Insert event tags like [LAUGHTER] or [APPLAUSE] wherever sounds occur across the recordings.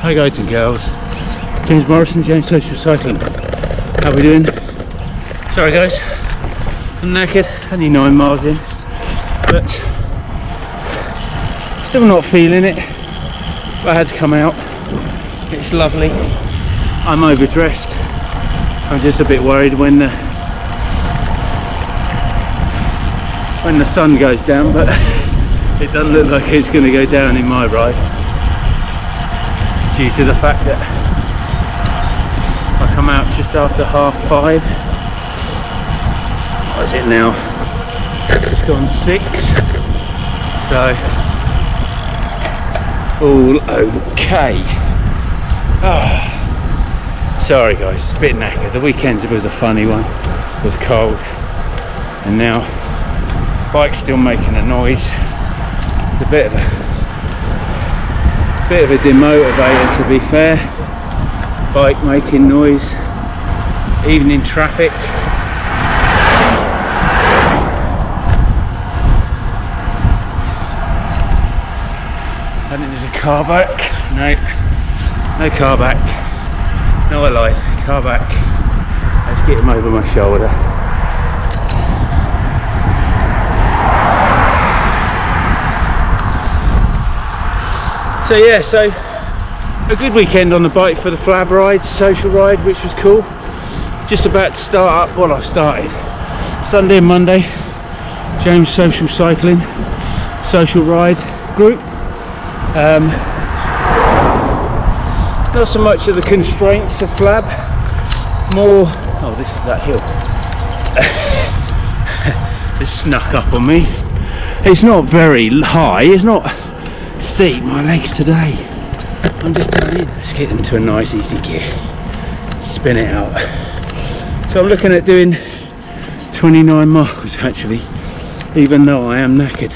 Hi guys and girls. James Morrison, James Social Cycling. How are we doing? Sorry guys, I'm knackered, only nine miles in, but still not feeling it. But I had to come out. It's lovely. I'm overdressed. I'm just a bit worried when the when the sun goes down, but [LAUGHS] it doesn't look like it's going to go down in my ride due to the fact that I come out just after half five. What is it now? It's gone six. So all okay. Oh, sorry guys, a bit knackered. The weekend was a funny one. It was cold, and now bike's still making a noise. It's a bit of a bit of a demotivator to be fair. Bike making noise, even in traffic. I think there's a car back. No, no car back. No, lied. Car back. Let's get him over my shoulder. So yeah, so a good weekend on the bike for the Flab ride, social ride, which was cool. Just about to start up. Well, I've started. Sunday and Monday, James Social Cycling, social ride group. Um, not so much of the constraints of Flab, more. Oh, this is that hill. [LAUGHS] this snuck up on me. It's not very high. It's not steep. My legs today. I'm just down in. Let's get into a nice easy gear. Spin it out. So I'm looking at doing 29 miles actually, even though I am knackered.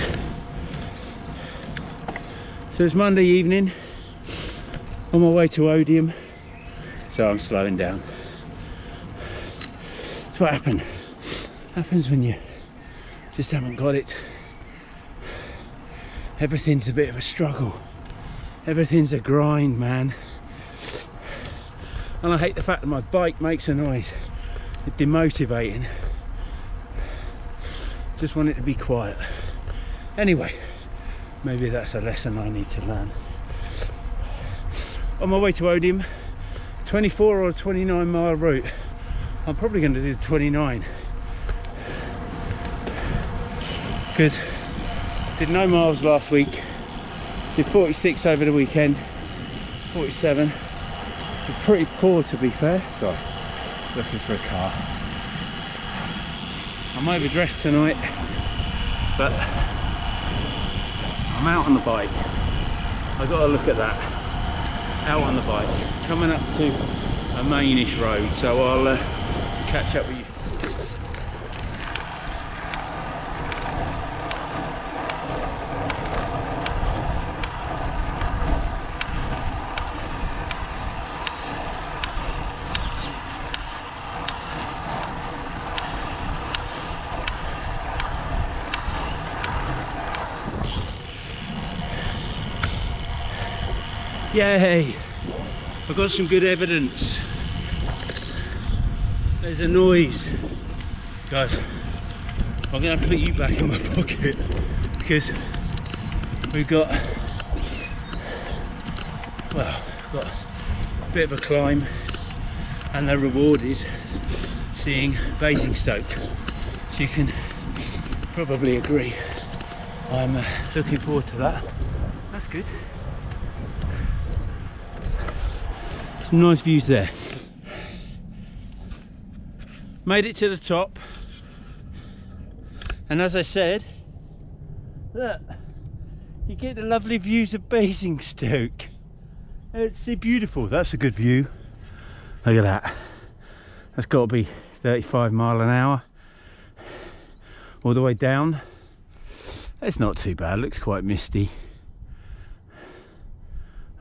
So it's Monday evening, on my way to Odiham, so I'm slowing down. That's what happens. Happens when you just haven't got it. Everything's a bit of a struggle. Everything's a grind, man. And I hate the fact that my bike makes a noise. It's demotivating. Just want it to be quiet. Anyway, maybe that's a lesson I need to learn. On my way to Odiham, 24 or 29 mile route. I'm probably going to do 29 because did no miles last week, did 46 over the weekend, 47. Did pretty poor to be fair. So looking for a car. I'm overdressed tonight, but I'm out on the bike. I got to look at that. Out on the bike, coming up to a mainish road, so I'll uh, catch up with you. Yay! I've got some good evidence. There's a noise. Guys, I'm gonna have to put you back in my pocket because we've got, well, got a bit of a climb and the reward is seeing Basingstoke. So you can probably agree. I'm uh, looking forward to that. That's good. Some nice views there. Made it to the top. And as I said, look, you get the lovely views of Basingstoke. It's beautiful. That's a good view. Look at that. That's got to be 35 mile an hour. All the way down. It's not too bad. Looks quite misty.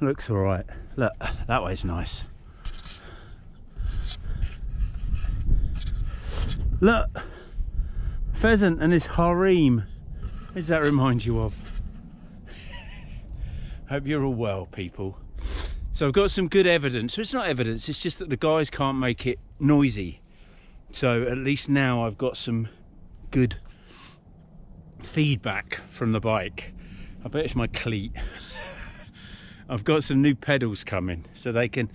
Looks all right. Look, that way's nice. Look, pheasant and his harem. What does that remind you of? [LAUGHS] Hope you're all well, people. So I've got some good evidence. so It's not evidence, it's just that the guys can't make it noisy. So at least now I've got some good feedback from the bike. I bet it's my cleat. [LAUGHS] I've got some new pedals coming so they can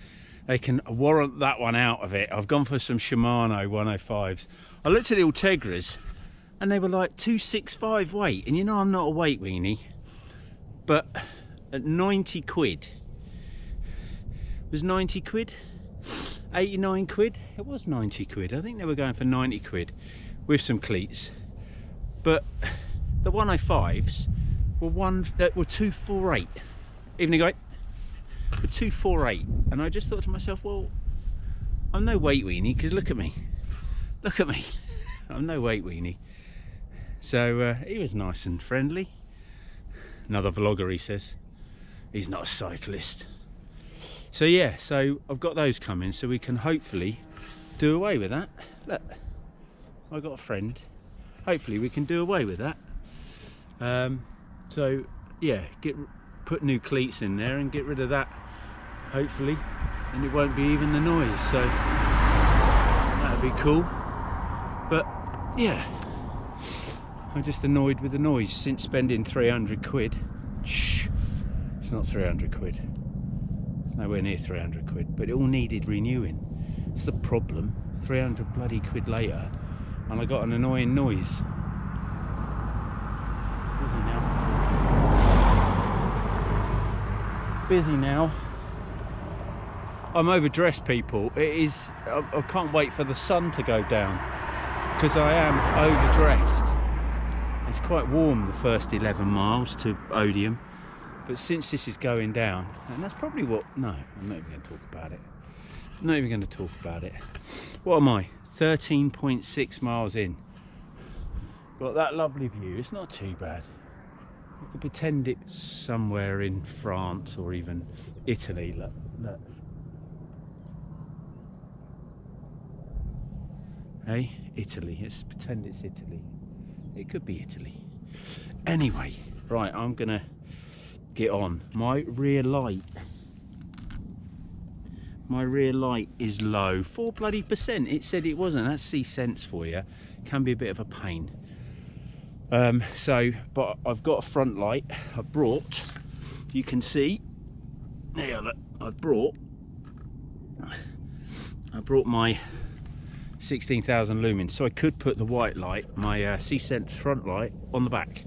they can warrant that one out of it. I've gone for some Shimano 105s. I looked at the Ultegras and they were like 265 weight and you know I'm not a weight weenie but at 90 quid was 90 quid? 89 quid? It was 90 quid. I think they were going for 90 quid with some cleats but the 105s were one that were 248 evening guy for 248 and I just thought to myself well I'm no weight weenie because look at me. Look at me. [LAUGHS] I'm no weight weenie. So uh, he was nice and friendly. Another vlogger he says. He's not a cyclist. So yeah so I've got those coming so we can hopefully do away with that. Look I got a friend. Hopefully we can do away with that. Um, so yeah get put new cleats in there and get rid of that hopefully. And it won't be even the noise so that'd be cool. But yeah I'm just annoyed with the noise since spending 300 quid. Shh it's not 300 quid. Nowhere near 300 quid but it all needed renewing. It's the problem. 300 bloody quid later and I got an annoying noise busy now busy now. I'm overdressed people. It is I, I can't wait for the sun to go down because I am overdressed. It's quite warm the first 11 miles to Odiham but since this is going down and that's probably what no I'm not even going to talk about it. I'm not even going to talk about it. What am I? 13.6 miles in. Got that lovely view. It's not too bad you could pretend it's somewhere in France or even Italy look, look. Hey, Italy. Let's pretend it's Italy. It could be Italy. Anyway, right, I'm gonna get on. My rear light. My rear light is low. Four bloody percent. It said it wasn't. That's See.Sense for you. Can be a bit of a pain. Um, so, but I've got a front light. I brought. You can see. There, look. I brought. I brought my 16,000 lumens so I could put the white light my uh, See.Sense front light on the back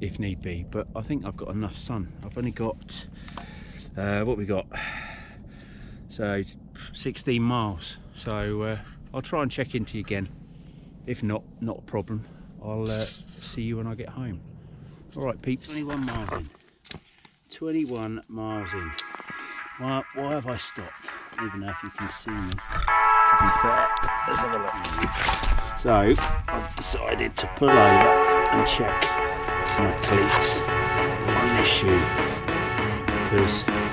if need be but I think I've got enough sun I've only got uh, what we got so 16 miles so uh, I'll try and check into you again if not not a problem I'll uh, see you when I get home. All right peeps. 21 miles in. 21 miles in. Why, why have I stopped? Don't even know if you can see me. To be fair. Let's have a look. So I've decided to pull over and check my cleats on this shoe because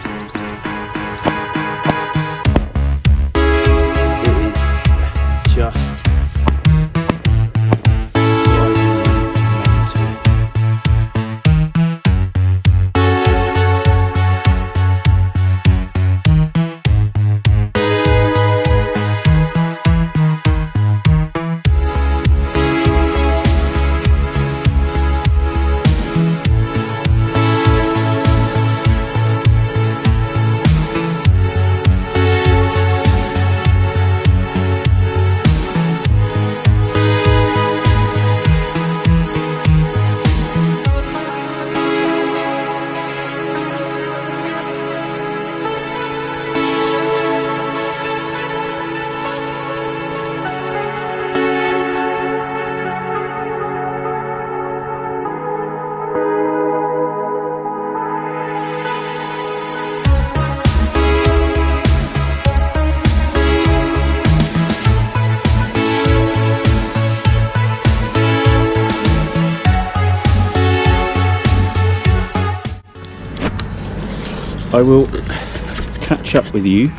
catch up with you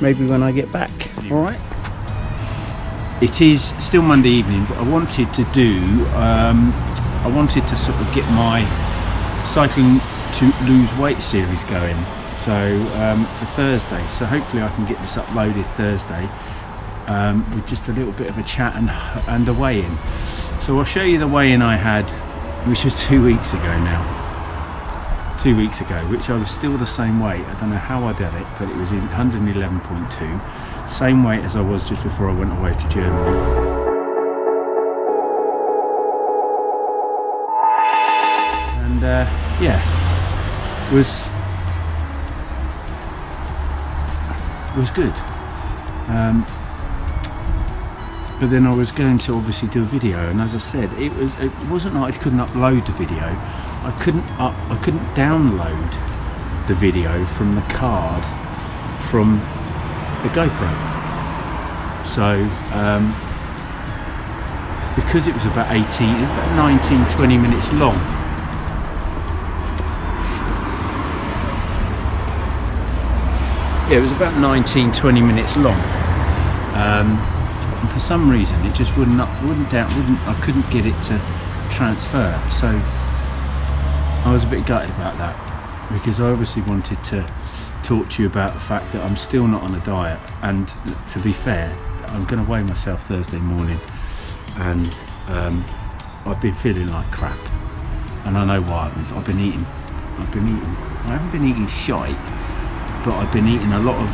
maybe when I get back. All right. It is still Monday evening, but I wanted to do. Um, I wanted to sort of get my cycling to lose weight series going. So um, for Thursday, so hopefully I can get this uploaded Thursday um, with just a little bit of a chat and, and a weigh-in. So I'll show you the weigh-in I had, which was [LAUGHS] two weeks ago now. Two weeks ago, which I was still the same weight. I don't know how I did it, but it was in 111.2. Same weight as I was just before I went away to Germany. And uh, yeah, was was good. Um, but then I was going to obviously do a video and as I said it was it wasn't like I couldn't upload the video I couldn't I couldn't download the video from the card from the GoPro. So um, because it was about 18 it was about 19 20 minutes long. Yeah it was about 19 20 minutes long. Um, and for some reason it just wouldn't wouldn't down wouldn't I couldn't get it to transfer. So I was a bit gutted about that because I obviously wanted to talk to you about the fact that I'm still not on a diet and to be fair I'm going to weigh myself Thursday morning and um, I've been feeling like crap and I know why I've been eating I've been eating I haven't been eating shite but I've been eating a lot of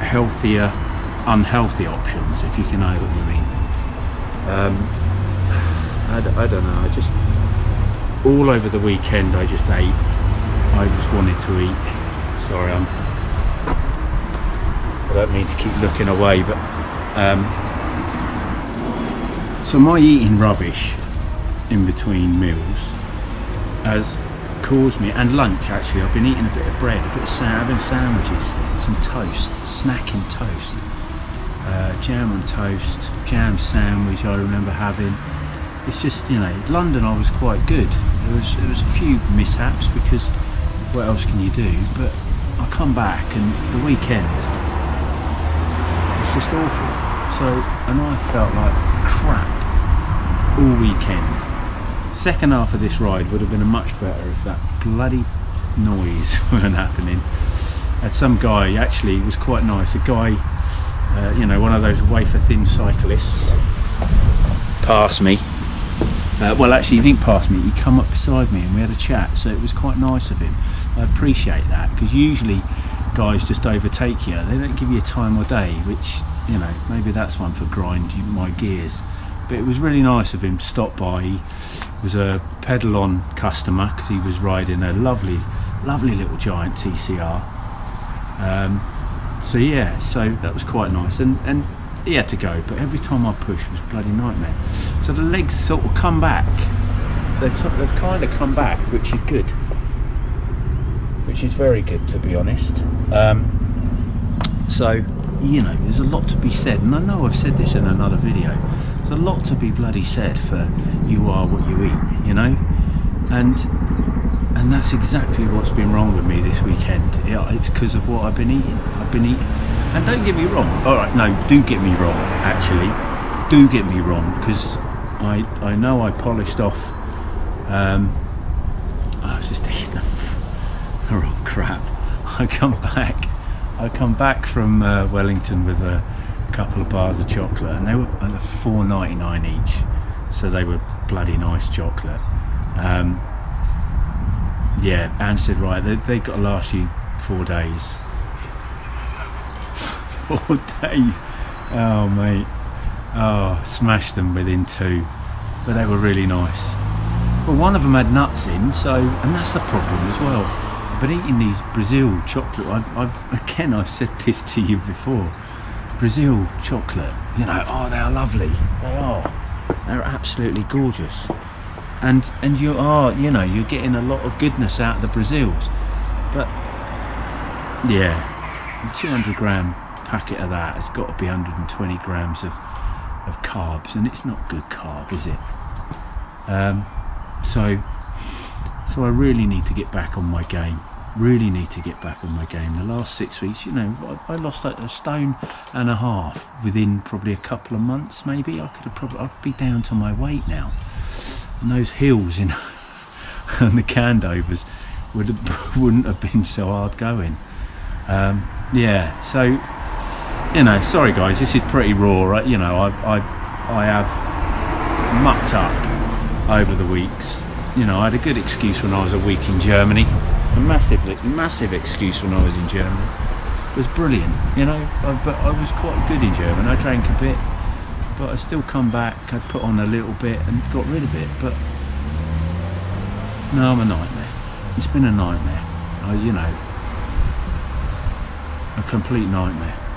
healthier unhealthy options, if you can know what I mean. Um, I, I don't know, I just, all over the weekend I just ate. I just wanted to eat. Sorry, I'm, I don't mean to keep looking away, but, um, so my eating rubbish in between meals has caused me, and lunch actually, I've been eating a bit of bread, a bit of having sandwiches, some toast, snacking toast uh, jam on toast, jam sandwich I remember having. It's just, you know, London I was quite good. There was, there was a few mishaps because what else can you do? But I come back and the weekend was just awful. So, and I felt like crap all weekend. Second half of this ride would have been a much better if that bloody noise [LAUGHS] weren't happening. And some guy actually was quite nice. A guy uh, you know, one of those wafer thin cyclists passed me. Uh, well, actually, he didn't pass me. He come up beside me and we had a chat. So it was quite nice of him. I appreciate that because usually guys just overtake you. They don't give you a time or day, which you know maybe that's one for grind my gears. But it was really nice of him to stop by. He was a pedal on customer because he was riding a lovely, lovely little Giant TCR. Um, so yeah so that was quite nice and and he had to go but every time I push was bloody nightmare. So the legs sort of come back. They've, they've kind of come back which is good. Which is very good to be honest. Um, so you know there's a lot to be said and I know I've said this in another video. There's a lot to be bloody said for you are what you eat you know? And and that's exactly what's been wrong with me this weekend. It's because of what I've been eating. I've been eating and don't get me wrong all right no do get me wrong actually. Do get me wrong because I I know I polished off um, I was just eating [LAUGHS] the wrong crap. I come back I come back from uh, Wellington with a couple of bars of chocolate and they were 4.99 each so they were bloody nice chocolate. Um, yeah, Anne said, right, they, they've got to last you four days. Four [LAUGHS] days. Oh, mate. Oh, smashed them within two. But they were really nice. Well, one of them had nuts in, so, and that's the problem as well. But eating these Brazil chocolate, I've, I've [LAUGHS] again, I've said this to you before. Brazil chocolate, you know, oh, they are lovely. They are. They're absolutely gorgeous and and you are you know you're getting a lot of goodness out of the Brazils but yeah 200 gram packet of that has got to be 120 grams of of carbs and it's not good carb is it? Um, so so I really need to get back on my game really need to get back on my game. The last six weeks you know I, I lost a, a stone and a half within probably a couple of months maybe. I could have probably I'd be down to my weight now. And those hills in [LAUGHS] and the Candovers would [LAUGHS] wouldn't have been so hard going. Um, yeah, so you know, sorry guys, this is pretty raw. Right? You know, I I I have mucked up over the weeks. You know, I had a good excuse when I was a week in Germany. A massive, massive excuse when I was in Germany. It was brilliant, you know. I, but I was quite good in German. I drank a bit, but I still come back. I put on a little bit and got rid of it. But no, I'm a nightmare. It's been a nightmare. I, you know, a complete nightmare.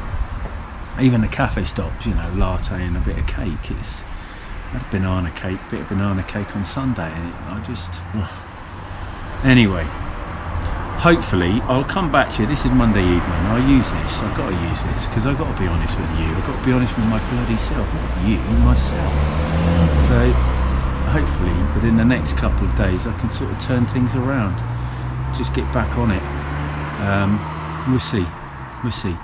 Even the cafe stops, you know, latte and a bit of cake. It's a banana cake, bit of banana cake on Sunday, and I just. Ugh. Anyway, hopefully I'll come back to you. This is Monday evening. I'll use this. I've got to use this because I've got to be honest with you. I've got to be honest with my bloody self, not you, myself. So hopefully within the next couple of days I can sort of turn things around. Just get back on it. Um, we'll see. We'll see.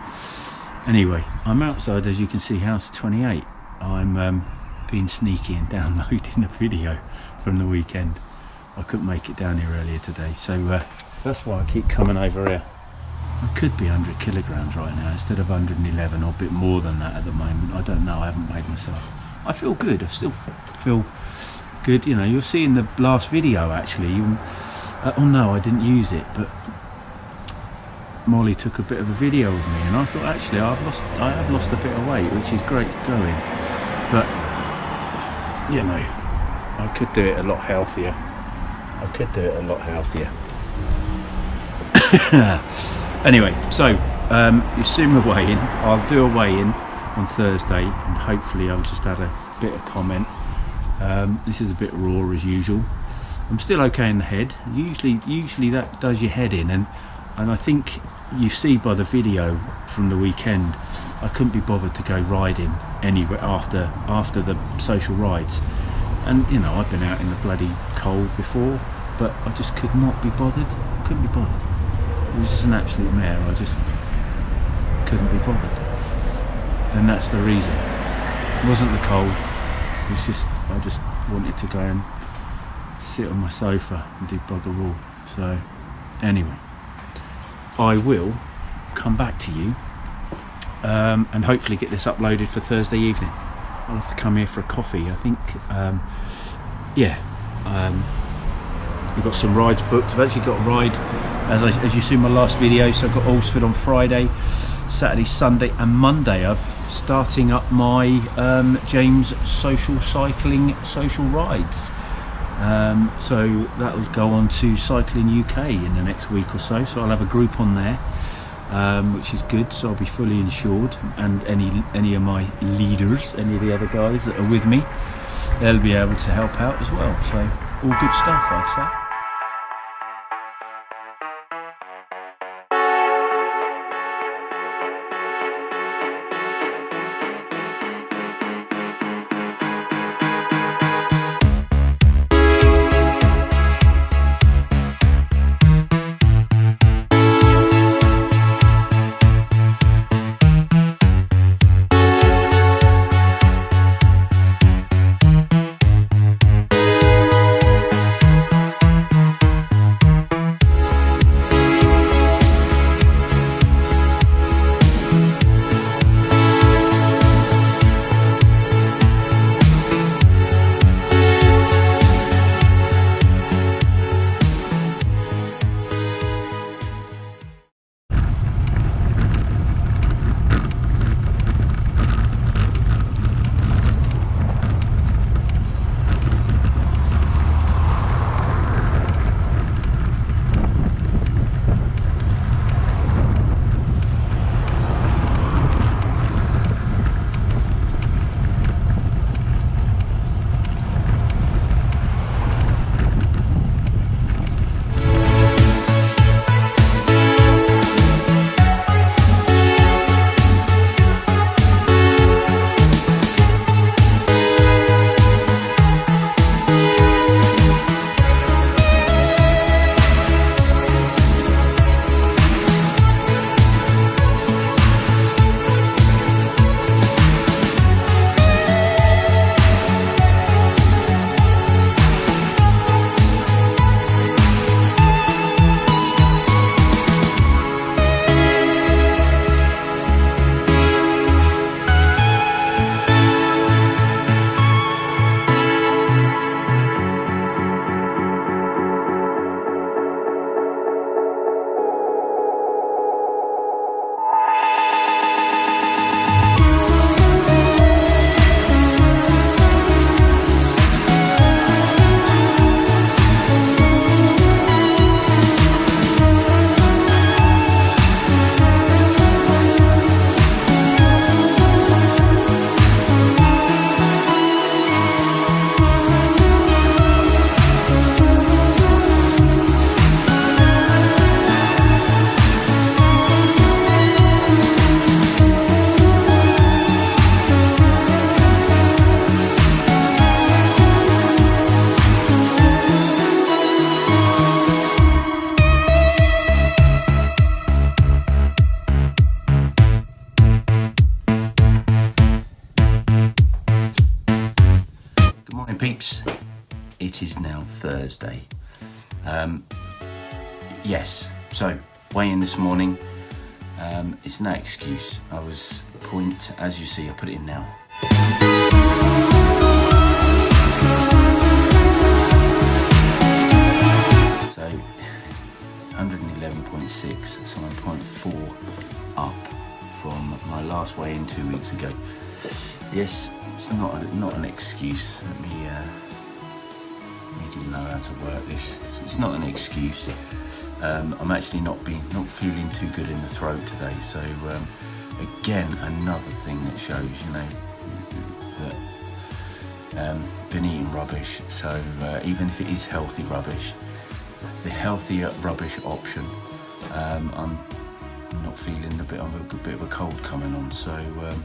Anyway, I'm outside as you can see, house 28. I'm um, being sneaky and [LAUGHS] downloading a video from the weekend. I couldn't make it down here earlier today, so uh, that's why I keep coming over here. I could be 100 kilograms right now instead of 111 or a bit more than that at the moment. I don't know, I haven't weighed myself. I feel good, I still feel good. You know, you'll see in the last video actually, you, uh, oh no, I didn't use it, but Molly took a bit of a video of me and I thought actually I've lost, I have lost a bit of weight, which is great going. But, you know, I could do it a lot healthier. I could do it a lot healthier. [COUGHS] anyway, so um, you see my weigh-in. I'll do a weigh-in on Thursday, and hopefully I'll just add a bit of comment. Um, this is a bit raw as usual. I'm still okay in the head. Usually, usually that does your head in, and and I think you see by the video from the weekend, I couldn't be bothered to go riding anywhere after after the social rides. And you know, I've been out in the bloody cold before, but I just could not be bothered. Couldn't be bothered. It was just an absolute mare. I just couldn't be bothered. And that's the reason. It wasn't the cold. It was just I just wanted to go and sit on my sofa and do bugger all. So anyway, I will come back to you um, and hopefully get this uploaded for Thursday evening. I'll have to come here for a coffee. I think, um, yeah, um, we've got some rides booked. I've actually got a ride, as, I, as you see in my last video, so I've got Alresford on Friday, Saturday, Sunday and Monday. I'm starting up my um, James Social Cycling Social Rides. Um, so that will go on to Cycling UK in the next week or so. So I'll have a group on there um, which is good. So I'll be fully insured, and any any of my leaders, any of the other guys that are with me, they'll be able to help out as well. So all good stuff, I'd say. In this morning. Um, it's no excuse. I was point, as you see, I put it in now. So 111.6, so I'm 0.4 up from my last weigh in two weeks ago. Yes, it's not a, not an excuse. Let me uh, need to know how to work this. It's not an excuse. Um, I'm actually not being not feeling too good in the throat today. So um, again, another thing that shows, you know, that um, been eating rubbish. So uh, even if it is healthy rubbish, the healthier rubbish option, um, I'm not feeling a bit of a, a, bit of a cold coming on. So um,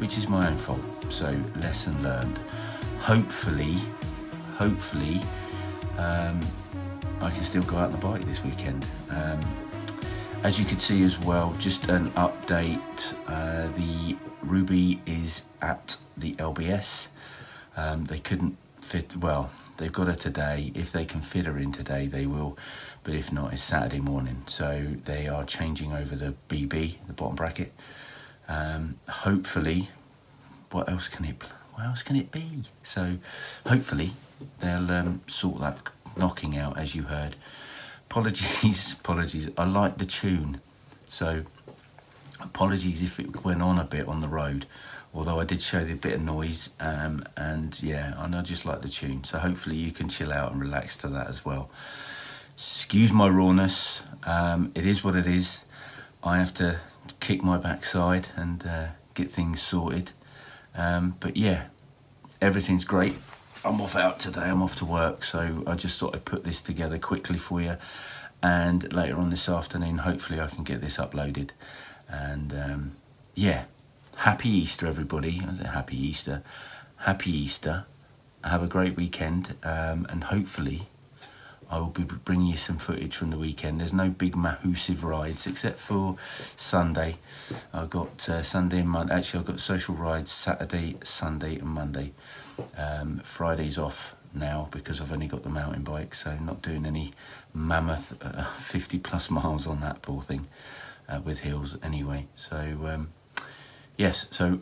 which is my own fault. So lesson learned. Hopefully, hopefully, um, I can still go out on the bike this weekend. Um, as you can see as well, just an update. Uh, the Ruby is at the LBS. Um, they couldn't fit, well, they've got her today. If they can fit her in today, they will. But if not, it's Saturday morning. So they are changing over the BB, the bottom bracket. Um, hopefully, what else can it? What else can it be? So, hopefully, they'll um, sort that knocking out as you heard. Apologies, [LAUGHS] apologies. I like the tune, so apologies if it went on a bit on the road. Although I did show the bit of noise, um, and yeah, and I just like the tune. So hopefully you can chill out and relax to that as well. Excuse my rawness. Um, it is what it is. I have to kick my backside and uh, get things sorted. Um, but yeah, everything's great. I'm off out today. I'm off to work, so I just thought I'd put this together quickly for you. And later on this afternoon, hopefully, I can get this uploaded. And um, yeah, happy Easter, everybody. I say happy Easter. Happy Easter. Have a great weekend, um, and hopefully, I will be bringing you some footage from the weekend. There's no big massive rides except for Sunday. I've got uh, Sunday and Monday. Actually, I've got social rides Saturday, Sunday, and Monday. Um, Friday's off now because I've only got the mountain bike, so I'm not doing any mammoth uh, [LAUGHS] 50 plus miles on that poor thing uh, with hills anyway. So, um, yes, so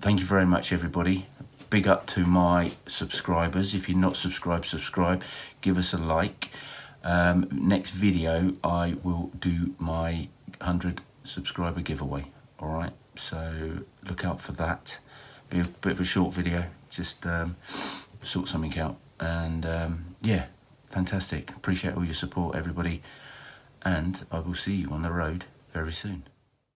thank you very much, everybody big up to my subscribers. If you're not subscribed, subscribe. Give us a like. Um, next video, I will do my 100 subscriber giveaway. All right, so look out for that. Be a bit of a short video, just um, sort something out. And um, yeah, fantastic. Appreciate all your support, everybody. And I will see you on the road very soon.